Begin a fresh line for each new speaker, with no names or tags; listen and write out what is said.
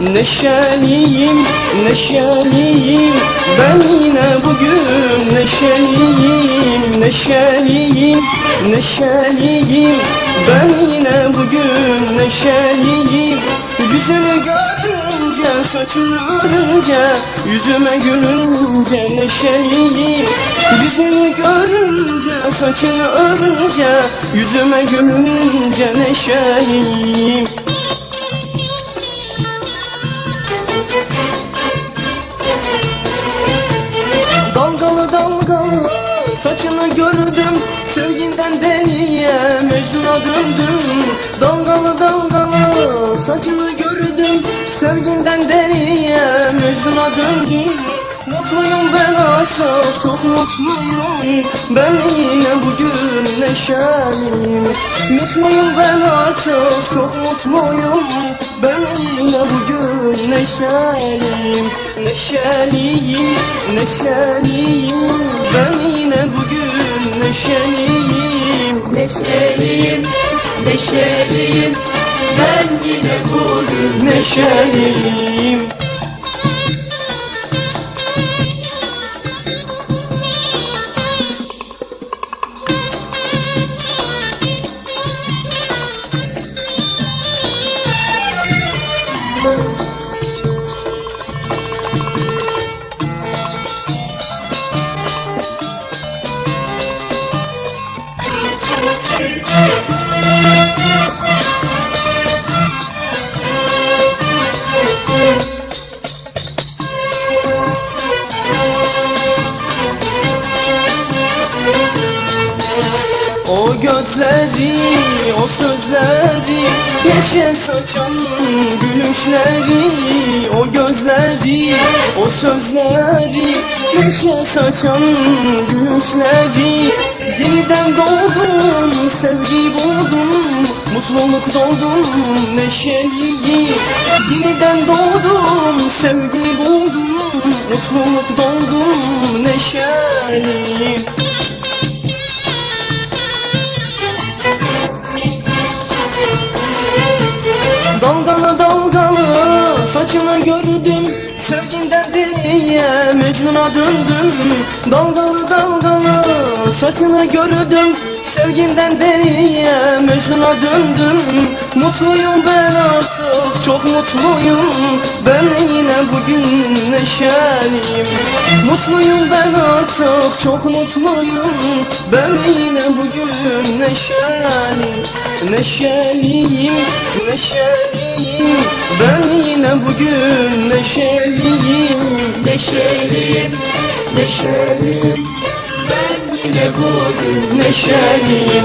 Neşeliyim, neşeliyim. Ben yine bugün neşeliyim Neşeliyim, neşeliyim. Ben yine bugün neşeliyim. Yüzünü görünce, saçını örünce Yüzüme gülünce neşeliyim. Yüzünü görünce, saçını örünce Yüzüme gülünce neşeliyim gördüm Sevginden deliye Mecnun'a döndüm. Dalgalı dalgalı saçını gördüm Sevginden deliye Mecnun'a döndüm. Mutluyum ben artık çok mutluyum. Ben yine bugün neşeliyim. Mutluyum ben artık çok mutluyum. Ben yine bugün neşeliyim. Neşeliyim, neşeliyim. Ben yine bugün neşeliyim.
Neşeliyim, neşeliyim. Ben yine bugün
Neşeliyim O gözleri, o sözleri Neşe saçan gülüşleri O gözleri, o sözleri Neşe saçan gülüşleri. Yeniden doğdum, sevgi buldum Mutluluk doldum, neşeliyim Yeniden doğdum, sevgi buldum Mutluluk doldum, neşeliyim Mecnun'a döndüm Dalgalı dalgalı saçını gördüm Sevginden deliye Mecnun'a döndüm. Mutluyum ben artık çok mutluyum. Ben yine bugün neşeliyim. Mutluyum ben artık çok mutluyum. Ben yine bugün neşeliyim. Neşeliyim, neşeliyim. Ben yine bugün neşeliyim.
Neşeliyim, neşeliyim Ben yine bugün
Neşeliyim